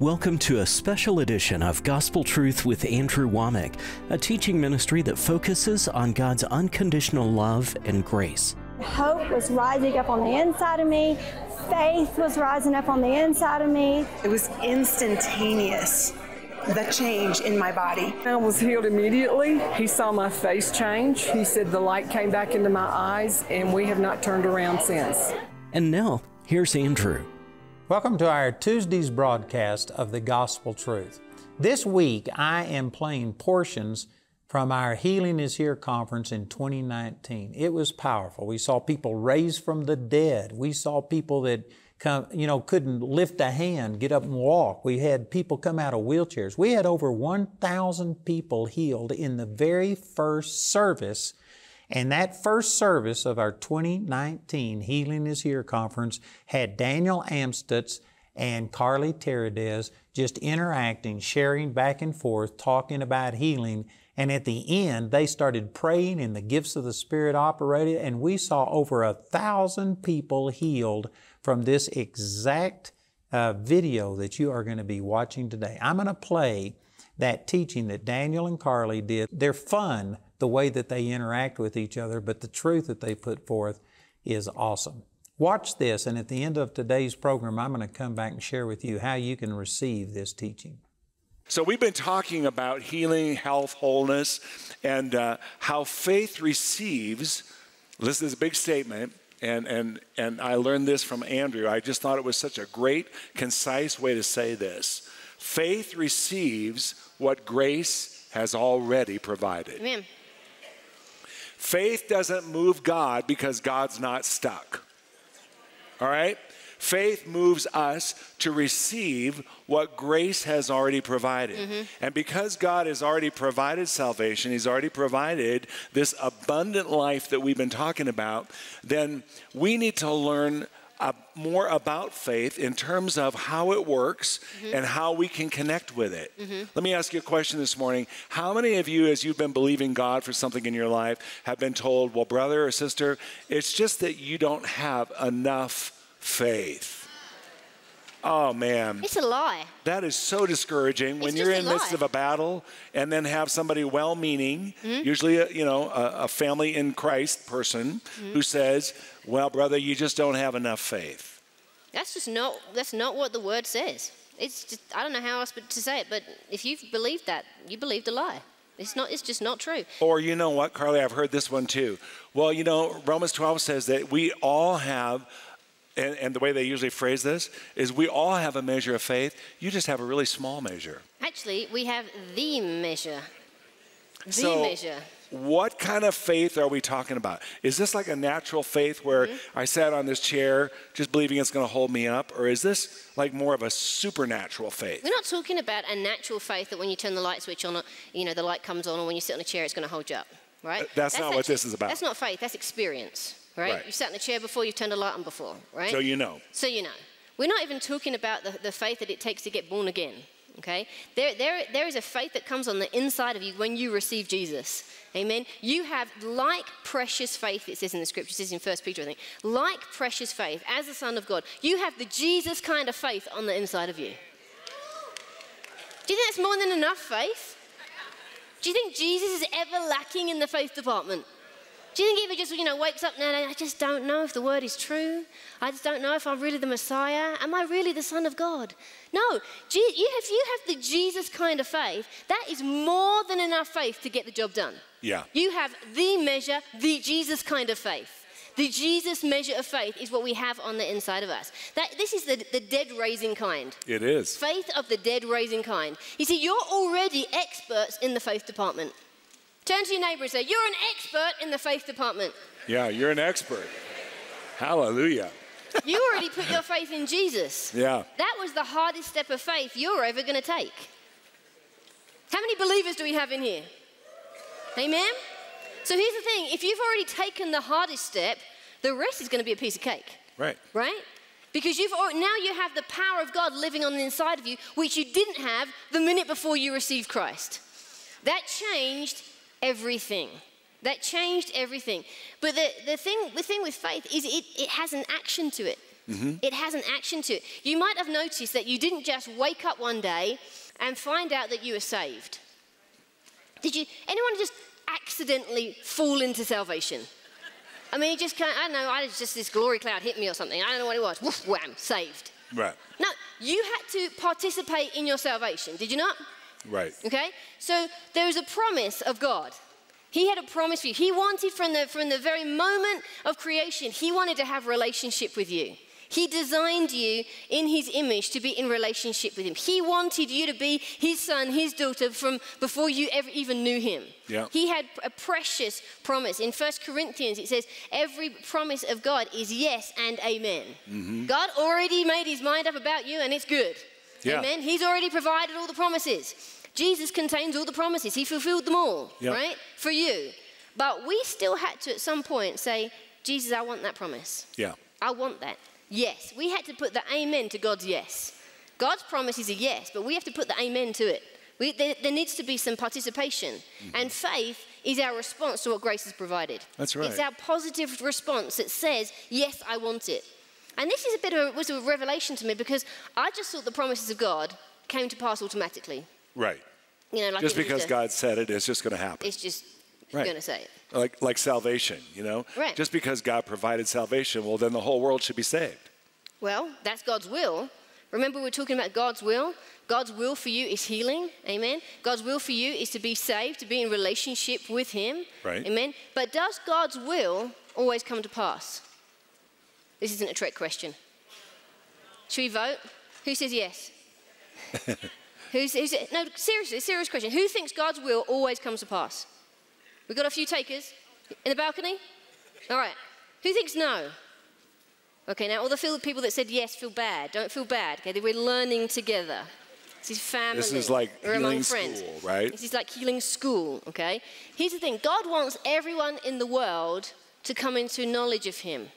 Welcome to a special edition of Gospel Truth with Andrew Wommack, a teaching ministry that focuses on God's unconditional love and grace. Hope was rising up on the inside of me. Faith was rising up on the inside of me. It was instantaneous, the change in my body. I was healed immediately. He saw my face change. He said the light came back into my eyes, and we have not turned around since. And now, here's Andrew. Welcome to our Tuesday's broadcast of the Gospel Truth. This week, I am playing portions from our Healing is Here conference in 2019. It was powerful. We saw people raised from the dead. We saw people that come, you know, couldn't lift a hand, get up and walk. We had people come out of wheelchairs. We had over 1,000 people healed in the very first service and that first service of our 2019 Healing is Here conference had Daniel Amstutz and Carlie Terradez just interacting, sharing back and forth, talking about healing. And at the end, they started praying and the gifts of the Spirit operated, and we saw over a thousand people healed from this exact uh, video that you are going to be watching today. I'm going to play that teaching that Daniel and Carly did. They're fun the way that they interact with each other, but the truth that they put forth is awesome. Watch this, and at the end of today's program, I'm going to come back and share with you how you can receive this teaching. So, we've been talking about healing, health, wholeness, and uh, how faith receives. This is a big statement, and, and, and I learned this from Andrew. I just thought it was such a great, concise way to say this. Faith receives what grace has already provided. Amen. Faith doesn't move God because God's not stuck. All right? Faith moves us to receive what grace has already provided. Mm-hmm. And because God has already provided salvation, He's already provided this abundant life that we've been talking about, then we need to learn uh, more about faith in terms of how it works mm-hmm. and how we can connect with it. Mm-hmm. Let me ask you a question this morning. How many of you, as you've been believing God for something in your life, have been told, well, brother or sister, it's just that you don't have enough faith? Oh man. It's a lie. That is so discouraging when it's you're in the midst of a battle and then have somebody well-meaning, mm-hmm. usually a, you know, a, a, family in Christ person mm-hmm. who says, "Well, brother, you just don't have enough faith." That's just not that's not what the word says. It's just I don't know how else to say it, but if you've believed that, you believed a lie. It's not. It's just not true. Or you know what, Carlie? I've heard this one too. Well, you know, Romans 12 says that we all have and, and, the way they usually phrase this is we all have a measure of faith. You just have a really small measure. Actually, we have the measure. The so, measure. What kind of faith are we talking about? Is this like a natural faith where mm-hmm. I sat on this chair just believing it's going to hold me up? Or is this like more of a supernatural faith? We're not talking about a natural faith that when you turn the light switch on, you know, the light comes on, or when you sit on a chair, it's going to hold you up, right? That's, that's not actually, what this is about. That's not faith, that's experience right? right? You've sat in a chair before, you've turned a light on before, right? So you know. So you know. We're not even talking about the, the faith that it takes to get born again, okay? There, there, there is a faith that comes on the inside of you when you receive Jesus. Amen. You have like precious faith, it says in the scripture, it says in 1 Peter, I think, like precious faith as the Son of God. You have the Jesus kind of faith on the inside of you. Do you think that's more than enough faith? Do you think Jesus is ever lacking in the faith department? Do you think he just, you know, wakes up now, I just don't know if the word is true. I just don't know if I'm really the Messiah. Am I really the Son of God? No. If you have the Jesus kind of faith, that is more than enough faith to get the job done. Yeah. You have the measure, the Jesus kind of faith. The Jesus measure of faith is what we have on the inside of us. That, this is the, the dead raising kind. It is. Faith of the dead raising kind. You see, you're already experts in the faith department. Turn to your neighbor and say, You're an expert in the faith department. Yeah, you're an expert. Hallelujah. you already put your faith in Jesus. Yeah. That was the hardest step of faith you're ever going to take. How many believers do we have in here? Amen? So here's the thing if you've already taken the hardest step, the rest is going to be a piece of cake. Right. Right? Because you've now you have the power of God living on the inside of you, which you didn't have the minute before you received Christ. That changed everything. That changed everything. But the, the, thing, the thing with faith is it, it has an action to it. Mm-hmm. It has an action to it. You might have noticed that you didn't just wake up one day and find out that you were saved. Did you, anyone just accidentally fall into salvation? I mean, you just can't, I don't know, I just this glory cloud hit me or something. I don't know what it was. Woof, wham, saved. Right. No, you had to participate in your salvation, did you not? Right. Okay? So there is a promise of God. He had a promise for you. He wanted from the, from the very moment of creation, He wanted to have relationship with you. He designed you in His image to be in relationship with Him. He wanted you to be His son, His daughter from before you ever even knew Him. Yeah. He had a precious promise. In 1 Corinthians, it says, Every promise of God is yes and amen. Mm-hmm. God already made His mind up about you, and it's good. Yeah. Amen. He's already provided all the promises. Jesus contains all the promises. He fulfilled them all, Yeah. right? For you. But we still had to, at some point, say, Jesus, I want that promise. Yeah. I want that. Yes. We had to put the amen to God's yes. God's promise is a yes, but we have to put the amen to it. We, there, there needs to be some participation. Mm-hmm. And faith is our response to what grace has provided. That's right. It's our positive response that says, Yes, I want it. And this is a bit of a, was a revelation to me because I just thought the promises of God came to pass automatically. Right. You know, like Just because a- God said it, it's just going to happen. it's just Right. going to say it. Like, like salvation, you know? Right. Just because God provided salvation, well, then the whole world should be saved. Well, that's God's will. Remember, we're talking about God's will. God's will for you is healing. Amen. God's will for you is to be saved, to be in relationship with Him. Right. Amen. But does God's will always come to pass? This isn't a trick question. Should we vote? Who says yes? who's, who's, no, seriously, serious question. Who thinks God's will always comes to pass? We've got a few takers in the balcony. All right. Who thinks no? Okay, now all the people that said yes feel bad. Don't feel bad. Okay, we're learning together. This is family. This is like We're healing friends. school, right? This is like healing school. Okay. Here's the thing: God wants everyone in the world to come into knowledge of Him,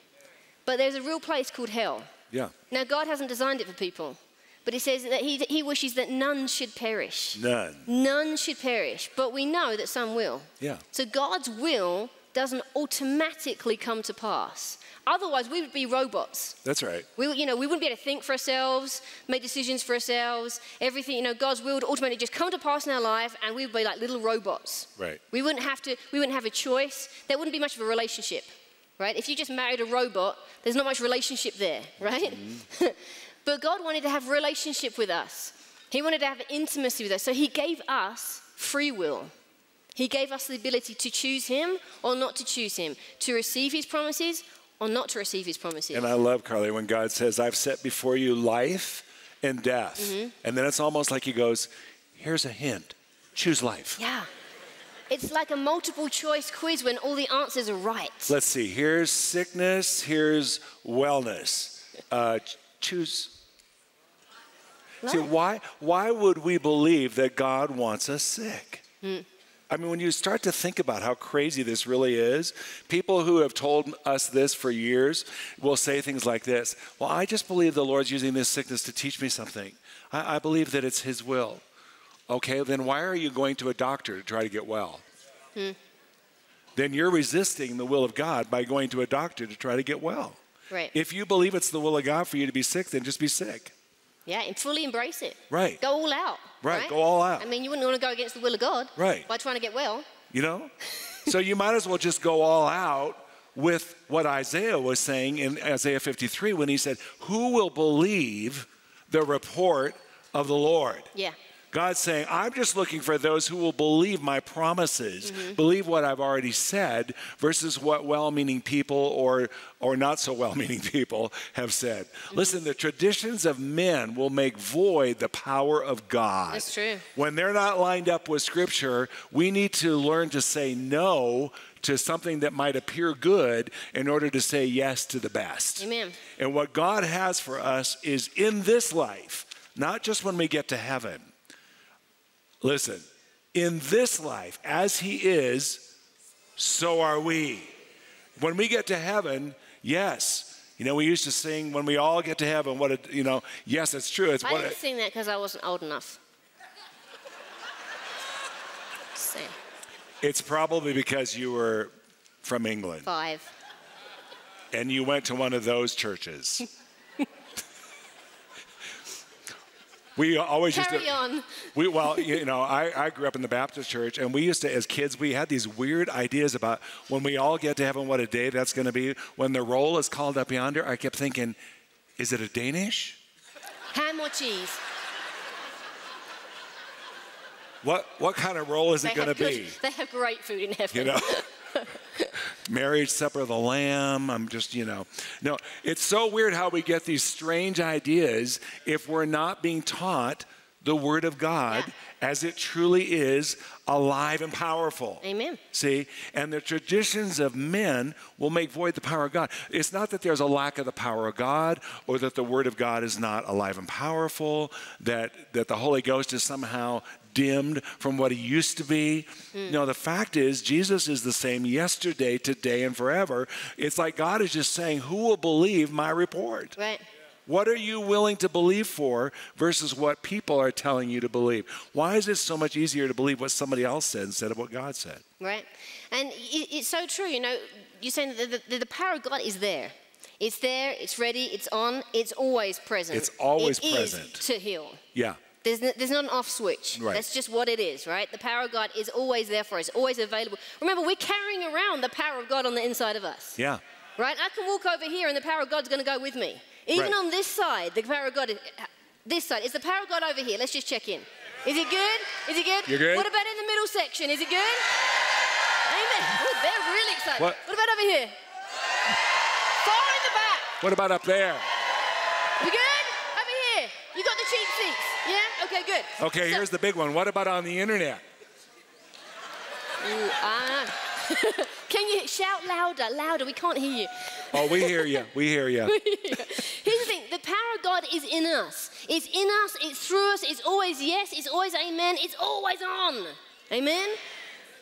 but there's a real place called hell. Yeah. Now, God hasn't designed it for people, but He says that He, he wishes that none should perish. None. None should perish, but we know that some will. Yeah. So God's will doesn't automatically come to pass. Otherwise, we would be robots. That's right. We, you know, we wouldn't be able to think for ourselves, make decisions for ourselves. Everything, you know, God's will would automatically just come to pass in our life, and we would be like little robots. Right. We wouldn't have to. We wouldn't have a choice. There wouldn't be much of a relationship, right? If you just married a robot, there's not much relationship there, right? but God wanted to have relationship with us. He wanted to have intimacy with us. So He gave us free will. He gave us the ability to choose Him or not to choose Him, to receive His promises or not to receive His promises. And I love, Carlie, when God says, I've set before you life and death. Mm-hmm. And then it's almost like He goes, Here's a hint choose life. yeah. It's like a multiple choice quiz when all the answers are right. Let's see. Here's sickness, here's wellness. Uh, ch- choose. See, why, why would we believe that God wants us sick? Hmm. I mean, when you start to think about how crazy this really is, people who have told us this for years will say things like this Well, I just believe the Lord's using this sickness to teach me something. I, I believe that it's His will. Okay, then why are you going to a doctor to try to get well? Hmm. Then you're resisting the will of God by going to a doctor to try to get well. Right. If you believe it's the will of God for you to be sick, then just be sick. Yeah, and fully embrace it. Right. Go all out. Right, go all out. I mean, you wouldn't want to go against the will of God. Right. By trying to get well. You know? so you might as well just go all out with what Isaiah was saying in Isaiah 53 when he said, Who will believe the report of the Lord? Yeah. God's saying, I'm just looking for those who will believe my promises, mm-hmm. believe what I've already said, versus what well meaning people or, or not so well meaning people have said. Mm-hmm. Listen, the traditions of men will make void the power of God. That's true. When they're not lined up with Scripture, we need to learn to say no to something that might appear good in order to say yes to the best. Amen. And what God has for us is in this life, not just when we get to heaven. Listen, in this life, as He is, so are we. When we get to heaven, yes. You know, we used to sing when we all get to heaven, what a, you know, yes, it's true. It's I what didn't a, sing that because I wasn't old enough. It's probably because you were from England Five. and you went to one of those churches. We always Carry used to. on. We well, you know, I, I grew up in the Baptist church, and we used to, as kids, we had these weird ideas about when we all get to heaven, what a day that's going to be. When the roll is called up yonder, I kept thinking, is it a Danish? Ham or cheese? What what kind of roll is They it going to be? They have great food in heaven. You know. Marriage supper of the lamb. I'm just, you know. No, it's so weird how we get these strange ideas if we're not being taught the word of God Yeah. as it truly is alive and powerful. Amen. See, and the traditions of men will make void the power of God. It's not that there's a lack of the power of God or that the word of God is not alive and powerful, that, that the Holy Ghost is somehow dimmed from what he used to be. Hmm. No, the fact is, Jesus is the same yesterday, today, and forever. It's like God is just saying, Who will believe my report? Right. What are you willing to believe for versus what people are telling you to believe? Why is it so much easier to believe what somebody else said instead of what God said? Right. And it's so true. You know, you're saying that the, the, power of God is there. It's there, it's ready, it's on, it's always present. It's always It present. to heal. Yeah. There's, n- there's not an off switch. Right. That's just what it is, right? The power of God is always there for us, always available. Remember, we're carrying around the power of God on the inside of us. Yeah. Right? I can walk over here and the power of God's going to go with me. Even Right. on this side, the power of God. This side. Is the power of God over here? Let's just check in. Is it good? Is it good? You're good? What about in the middle section? Is it good? Amen. Ooh, they're really excited. What? what about over here? Far in the back. What about up there? We good? Over here. You got the cheap seats. Yeah? Okay, good. Okay, So- here's the big one. What about on the internet? Ooh, ah. Can you shout louder? Louder. We can't hear you. Oh, we hear you. We hear you. Here's the thing the power of God is in us. It's in us, it's through us, it's always yes, it's always amen, it's always on. Amen?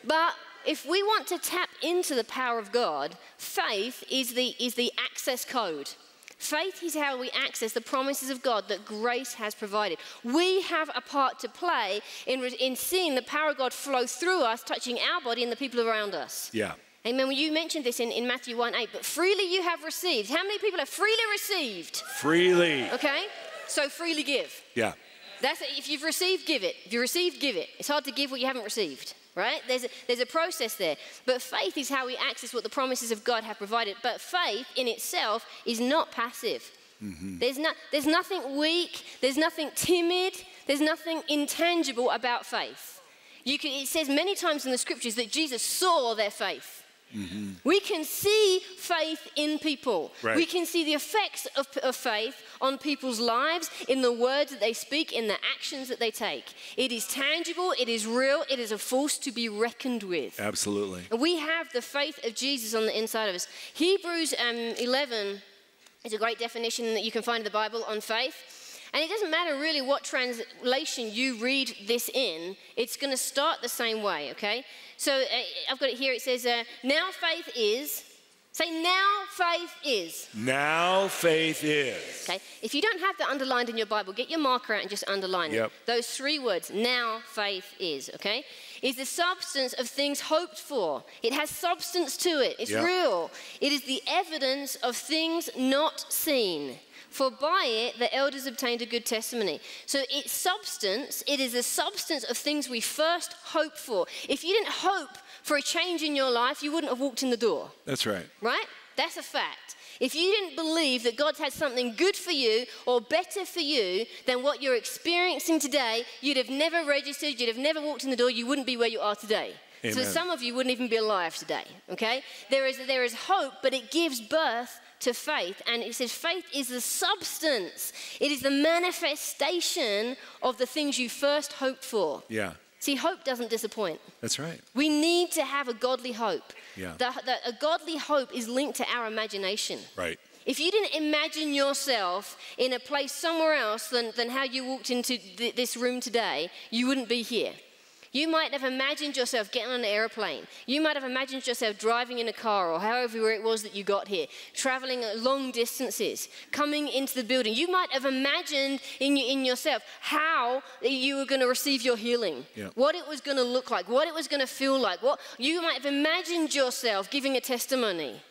But if we want to tap into the power of God, faith is the, is the access code. Faith is how we access the promises of God that grace has provided. We have a part to play in, in seeing the power of God flow through us, touching our body and the people around us. Yeah. Amen. Well, you mentioned this in, in Matthew 1 8, but freely you have received. How many people have freely received? Freely. Okay? So freely give. Yeah. That's if you've received, give it. If you received, give it. It's hard to give what you haven't received, right? There's a, there's a process there. But faith is how we access what the promises of God have provided. But faith in itself is not passive. Mm-hmm. There's, no, there's nothing weak, there's nothing timid, there's nothing intangible about faith. You can, it says many times in the scriptures that Jesus saw their faith. We can see faith in people. Right. We can see the effects of, of faith on people's lives, in the words that they speak, in the actions that they take. It is tangible, it is real, it is a force to be reckoned with. Absolutely. And we have the faith of Jesus on the inside of us. Hebrews um, 11 is a great definition that you can find in the Bible on faith. And it doesn't matter really what translation you read this in, it's going to start the same way, okay? So uh, I've got it here. It says, uh, Now faith is. Say, now faith is. Now faith is. Okay? If you don't have that underlined in your Bible, get your marker out and just underline Yep. it. Those three words, now faith is, okay? Is the substance of things hoped for. It has substance to it, it's Yep. real. It is the evidence of things not seen. For by it the elders obtained a good testimony. So it's substance, it is the substance of things we first hope for. If you didn't hope for a change in your life, you wouldn't have walked in the door That's right. right? That's a fact. If you didn't believe that God had something good for you or better for you than what you're experiencing today, you'd have never registered, you'd have never walked in the door, you wouldn't be where you are today. So some of you wouldn't even be alive today, okay? There is, there is hope, but it gives birth to faith. And it says faith is the substance, it is the manifestation of the things you first hoped for. Yeah. See, hope doesn't disappoint. That's right. We need to have a godly hope. Yeah. The, the, a godly hope is linked to our imagination. Right. If you didn't imagine yourself in a place somewhere else than, than how you walked into th- this room today, you wouldn't be here. You might have imagined yourself getting on an airplane. You might have imagined yourself driving in a car or however it was that you got here, traveling long distances, coming into the building. You might have imagined in, in yourself how you were going to receive your healing, Yeah. what it was going to look like, what it was going to feel like. What you might have imagined yourself giving a testimony.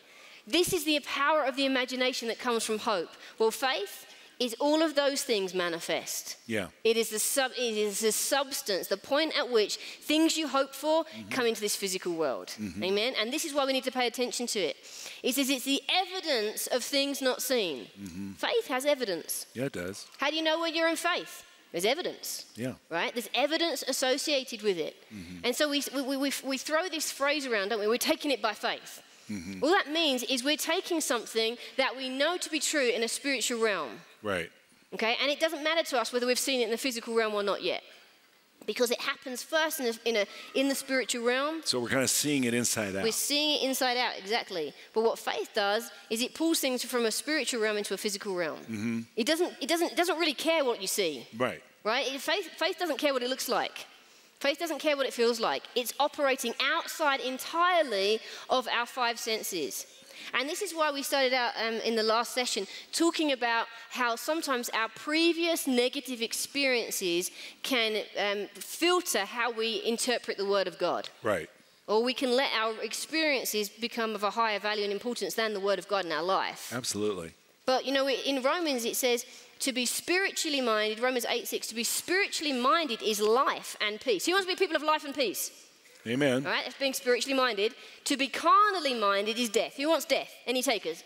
This is the power of the imagination that comes from hope. Well, faith is all of those things manifest. Yeah. It is the sub, it is the substance, the point at which things you hope for Mm-hmm. come into this physical world. Amen. And this is why we need to pay attention to it. It says it's the evidence of things not seen. Mm-hmm. Faith has evidence. Yeah, it does. How do you know when you're in faith? There's evidence. Yeah. Right? There's evidence associated with it. Mm-hmm. And so we, we, we, we throw this phrase around, don't we? We're taking it by faith. Mm-hmm. All that means is we're taking something that we know to be true in a spiritual realm. Right. Okay? And it doesn't matter to us whether we've seen it in the physical realm or not yet. Because it happens first in, a, in, a, in the spiritual realm. So we're kind of seeing it inside out. We're seeing it inside out, exactly. But what faith does is it pulls things from a spiritual realm into a physical realm. Mm-hmm. It, doesn't, it, doesn't, it doesn't really care what you see, Right. right? It- Faith, faith doesn't care what it looks like. Faith doesn't care what it feels like. It's operating outside entirely of our five senses. And this is why we started out um, in the last session talking about how sometimes our previous negative experiences can um, filter how we interpret the Word of God. Right. Or we can let our experiences become of a higher value and importance than the Word of God in our life. Absolutely. But you know, in Romans it says to be spiritually minded, Romans 8 6, to be spiritually minded is life and peace. Who wants to be people of life and peace? Amen. All right, that's being spiritually minded. To be carnally minded is death. Who wants death? Any takers?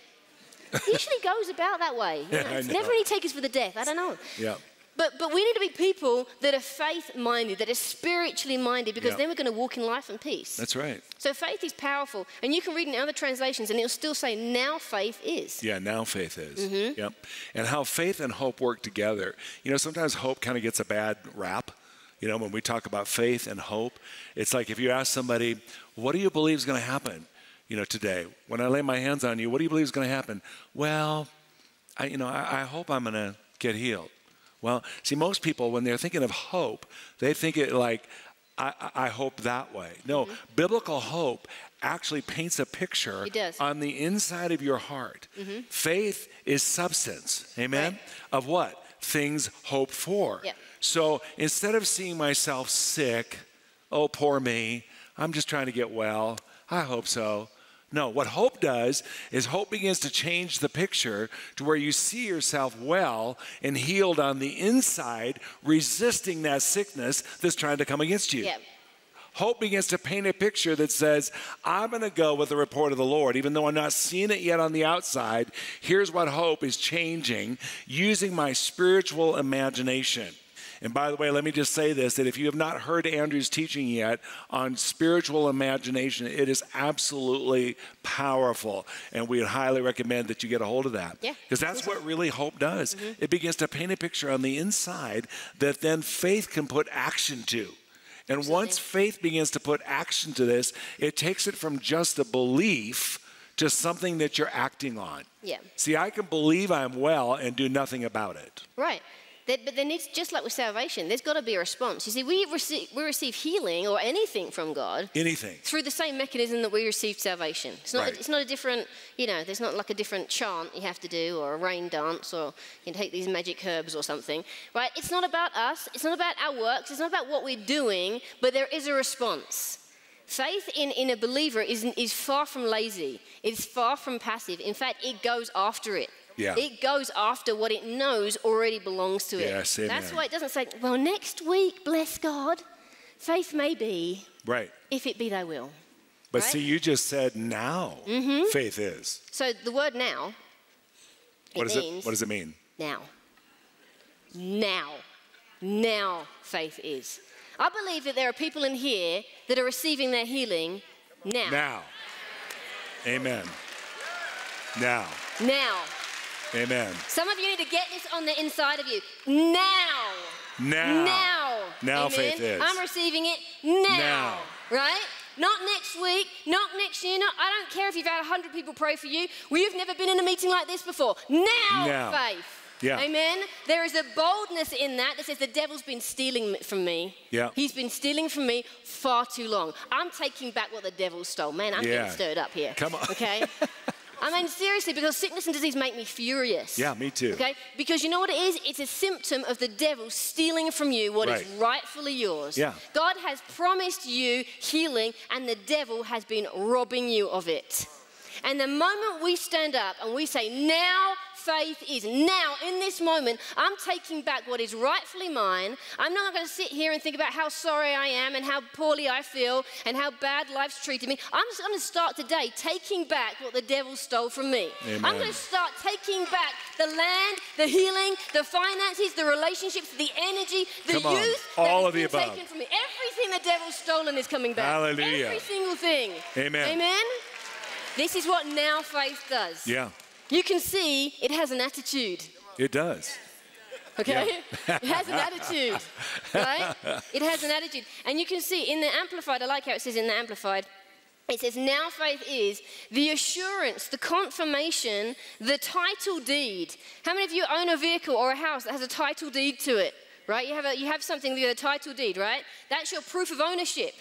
It usually goes about that way. You Yeah, know, know. never any takers for the death. I don't know. Yeah. But, but we need to be people that are faith minded, that are spiritually minded, because Yeah. then we're going to walk in life and peace. That's right. So faith is powerful. And you can read in other translations and it'll still say, now faith is. Yeah, now faith is. Mm-hmm. Yep. And how faith and hope work together. You know, sometimes hope kind of gets a bad rap. You know, when we talk about faith and hope, it's like if you ask somebody, what do you believe is going to happen, you know, today? When I lay my hands on you, what do you believe is going to happen? Well, I, you know, I, I hope I'm going to get healed. Well, see, most people, when they're thinking of hope, they think it like, I, I hope that way. No, mm-hmm. biblical hope actually paints a picture on the inside of your heart. Mm-hmm. Faith is substance, amen? Right. Of what? Things hoped for. Yep. So instead of seeing myself sick, oh, poor me, I'm just trying to get well, I hope so. No, what hope does is hope begins to change the picture to where you see yourself well and healed on the inside, resisting that sickness that's trying to come against you. Hope begins to paint a picture that says, I'm going to go with the report of the Lord. Even though I'm not seeing it yet on the outside, here's what hope is changing using my spiritual imagination. And by the way, let me just say this that if you have not heard Andrew's teaching yet on spiritual imagination, it is absolutely powerful. And we would highly recommend that you get a hold of that. Yeah. Because that's what really hope does. Mm-hmm. It begins to paint a picture on the inside that then faith can put action to. And once faith begins to put action to this, it takes it from just a belief to something that you're acting on. Yeah. See, I can believe I'm well and do nothing about it. Right. But there needs, just like with salvation, there's got to be a response. You see, we receive, we receive healing or anything from God Anything. through the same mechanism that we received salvation. It's not, Right. it's not a different, you know, there's not like a different chant you have to do or a rain dance or you can take these magic herbs or something, right? It's not about us. It's not about our works. It's not about what we're doing, but there is a response. Faith in, in a believer is, is far from lazy. It's far from passive. In fact, it goes after it. Yeah. It goes after what it knows already belongs to it. Yes, amen. That's why it doesn't say, well, next week, bless God. Faith may be, Right. if it be thy will. But Right? Mm-hmm. see, you just said now faith is. So the word now, What it does means it what does it mean? now. Now. Now faith is. I believe that there are people in here that are receiving their healing now. Now. Amen. Now. Now. Amen. Some of you need to get this on the inside of you. Now. Now. Now. Now Amen. faith is. I'm receiving it now. Now. Right? Not next week, not next year, not, I don't care if you've had 100 people pray for you. Well, you've never been in a meeting like this before. Now, Now. faith. Yeah. Amen. There is a boldness in that that says the devil's been stealing from me. Yeah. He's been stealing from me far too long. I'm taking back what the devil stole. Man, I'm Yeah. getting stirred up here. Come on. Okay? I mean, seriously, because sickness and disease make me furious. Yeah, me too. Okay? Because you know what it is? It's a symptom of the devil stealing from you what is Right. rightfully yours. Yeah. God has promised you healing, and the devil has been robbing you of it. And the moment we stand up and we say, now faith is. Now, in this moment, I'm taking back what is rightfully mine. I'm not going to sit here and think about how sorry I am and how poorly I feel and how bad life's treated me. I'm just going to start today taking back what the devil stole from me. Amen. I'm going to start taking back the land, the healing, the finances, the relationships, the energy, the Come on. youth. All that of the above. Taken from me. Everything the devil's stolen is coming back. Hallelujah. Every single thing. Amen. Amen. This is what now faith does. Yeah, You can see it has an attitude. it does. Okay? it has an attitude. Right? It has an attitude. And you can see in the Amplified, I like how it says in the Amplified, it says, now faith is the assurance, the confirmation, the title deed. How many of you own a vehicle or a house that has a title deed to it? Right? You have, a, you have something with a title deed, right? That's your proof of ownership.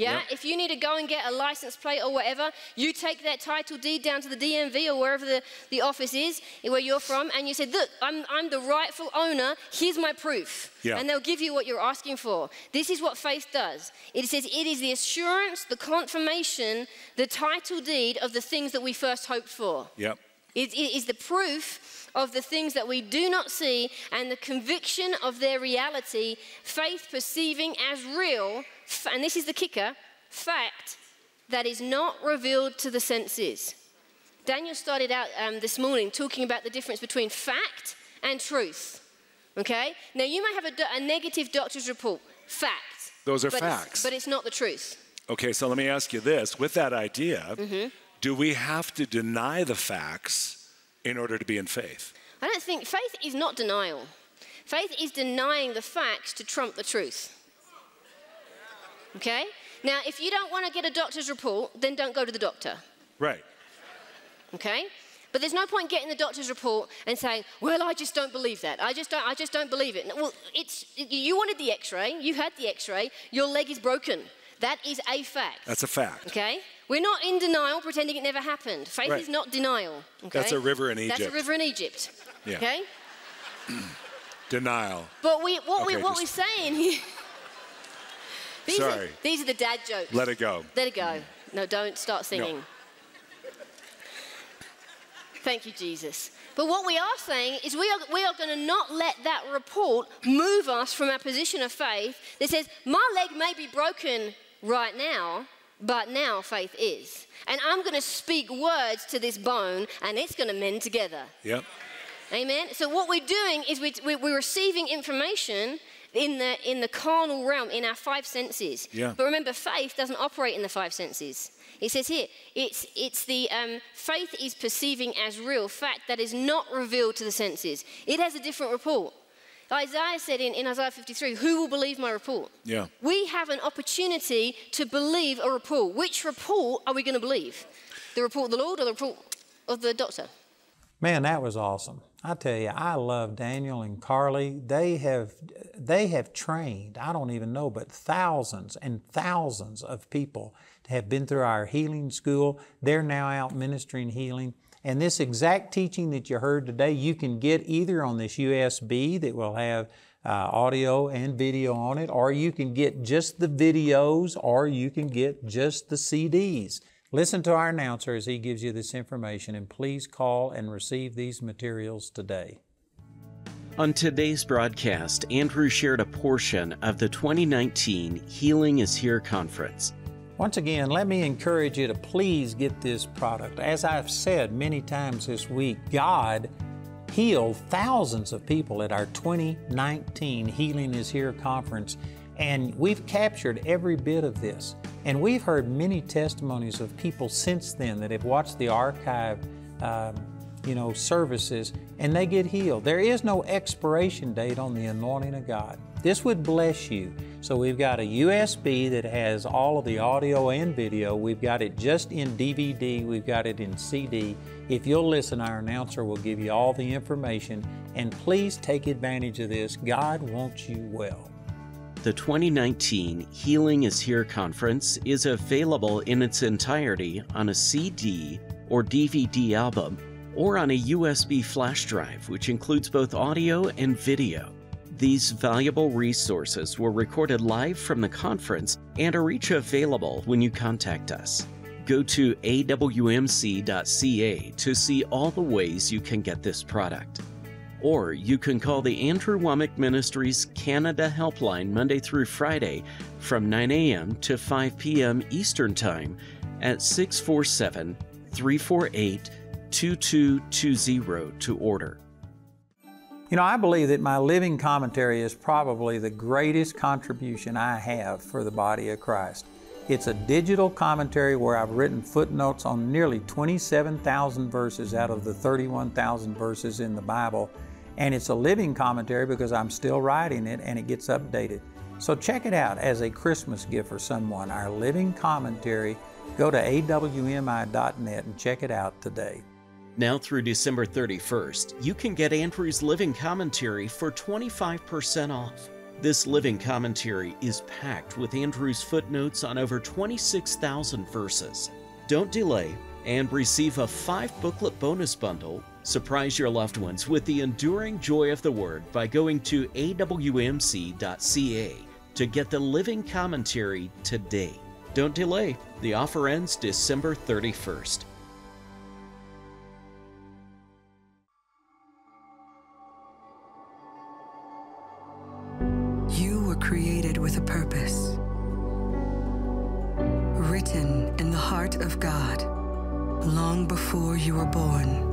Yeah? Yep. If you need to go and get a license plate or whatever, you take that title deed down to the DMV or wherever the, the office is eh, where you're from, and you say, Look, I'm, I'm the rightful owner. Here's my proof. Yeah. And they'll give you what you're asking for. This is what faith does it says it is the assurance, the confirmation, the title deed of the things that we first hoped for. Yep. It, it is the proof of the things that we do not see and the conviction of their reality, faith perceiving as real, and this is the kicker fact that is not revealed to the senses. Daniel started out um, this morning talking about the difference between fact and truth. Okay? Now, you may have a, do- a negative doctor's report, fact. Those are but it's- facts. but it's not the truth. Okay, so let me ask you this. With that idea, Mm-hmm. do we have to deny the facts in order to be in faith? I don't think faith is not denial. Faith is denying the facts to trump the truth. Okay? Now, if you don't want to get a doctor's report, then don't go to the doctor. Right. Okay? But there's no point getting the doctor's report and saying, "Well, I just don't believe that. I just don't. I just don't believe it." Well, it's you wanted the X-ray. You had the X-ray. Your leg is broken. That is a fact. That's a fact. Okay? We're not in denial, pretending it never happened. Faith Right. is not denial. Okay? That's a river in Egypt. That's a river in Egypt. Yeah. Okay? Denial. But we, what, we, Okay, what just- we're saying here. These, Sorry. Are, these are the dad jokes. Let it go. Let it go. No, don't start singing. Thank you, Jesus. But what we are saying is we are, we are going to not let that report move us from our position of faith that says, my leg may be broken right now, but now faith is. And I'm going to speak words to this bone, and it's going to mend together. Yep. Amen. So what we're doing is we, we, we're receiving information in the in the carnal realm, in our five senses. Yeah. But remember, faith doesn't operate in the five senses. It says here, it's it's the um, faith is perceiving as real fact that is not revealed to the senses. It has a different report. Isaiah said in, in Isaiah 53, Who will believe my report? Yeah. We have an opportunity to believe a report. Which report are we going to believe? The report of the Lord or the report of the doctor? Man, that was awesome. I tell you, I love Daniel and Carlie. They have they have trained, I don't even know, but thousands and thousands of people have been through our healing school. They're now out ministering healing. And this exact teaching that you heard today, you can get either on this USB that will have uh, audio and video on it, or you can get just the videos, or you can get just the CDs. Listen to our announcer as he gives you this information, and please call and receive these materials today. On today's broadcast, Andrew shared a portion of the 2019 Healing is Here conference. Once again, let me encourage you to please get this product. As I've said many times this week, God healed thousands of people at our 2019 Healing is Here conference, and we've captured every bit of this. And we've heard many testimonies of people since then that have watched the archive. Um, you know, services, and they get healed. There is no expiration date on the anointing of God. This would bless you. So we've got a USB that has all of the audio and video. We've got it just in DVD. We've got it in CD. If you'll listen, our announcer will give you all the information. And please take advantage of this. God wants you well. The 2019 Healing is Here conference is available in its entirety on a CD or DVD album or on a USB flash drive, which includes both audio and video. These valuable resources were recorded live from the conference and are each available when you contact us. Go to awmc.ca to see all the ways you can get this product. Or you can call the Andrew Wommack Ministries Canada Helpline Monday through Friday from 9 a.m. to 5 p.m. Eastern Time at 647 348 2220 to order. You know, I believe that my living commentary is probably the greatest contribution I have for the body of Christ. It's a digital commentary where I've written footnotes on nearly 27,000 verses out of the 31,000 verses in the Bible. And it's a living commentary because I'm still writing it and it gets updated. So check it out as a Christmas gift for someone. Our living commentary. Go to awmi.net and check it out today. Now through December 31st, you can get Andrew's Living Commentary for 25% off. This living commentary is packed with Andrew's footnotes on over 26,000 verses. Don't delay and receive a five booklet bonus bundle. Surprise your loved ones with the enduring joy of the Word by going to awmc.ca to get the living commentary today. Don't delay, the offer ends December 31st. You were created with a purpose. Written in the heart of God, long before you were born.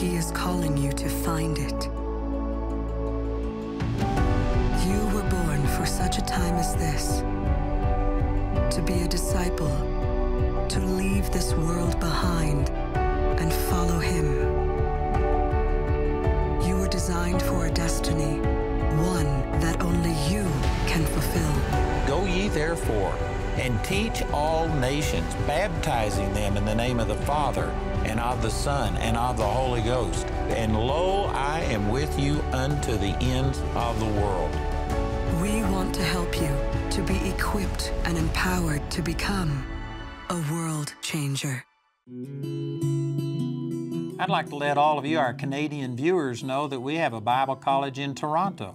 He is calling you to find it. You were born for such a time as this. To be a disciple, to leave this world behind and follow Him. You were designed for a destiny, one that only you can fulfill. Go ye therefore and teach all nations, baptizing them in the name of the Father and of the Son and of the Holy Ghost. And lo, I am with you unto the ends of the world. We want to help you to be equipped and empowered to become a world changer. I'd like to let all of you, our Canadian viewers, know that we have a Bible college in Toronto.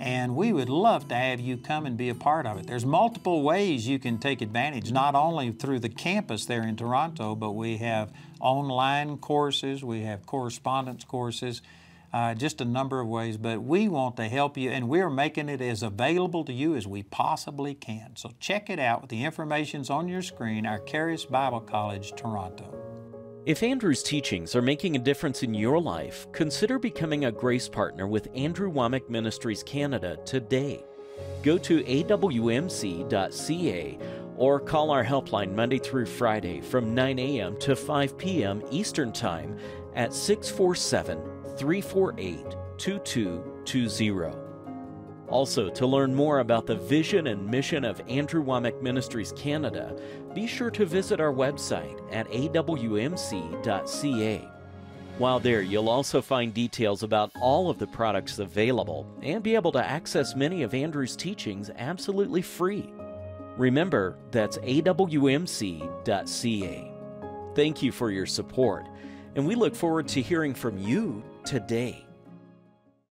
And we would love to have you come and be a part of it. There's multiple ways you can take advantage, not only through the campus there in Toronto, but we have online courses, we have correspondence courses, uh, just a number of ways. But we want to help you, and we're making it as available to you as we possibly can. So check it out. The information's on your screen, our Charis Bible College, Toronto. If Andrew's teachings are making a difference in your life, consider becoming a grace partner with Andrew Wommack Ministries Canada today. Go to awmc.ca or call our helpline Monday through Friday from 9 a.m. to 5 p.m. Eastern Time at 647 348 2220. Also, to learn more about the vision and mission of Andrew Wommack Ministries Canada, be sure to visit our website at awmc.ca. While there, you'll also find details about all of the products available and be able to access many of Andrew's teachings absolutely free. Remember, that's awmc.ca. Thank you for your support, and we look forward to hearing from you today.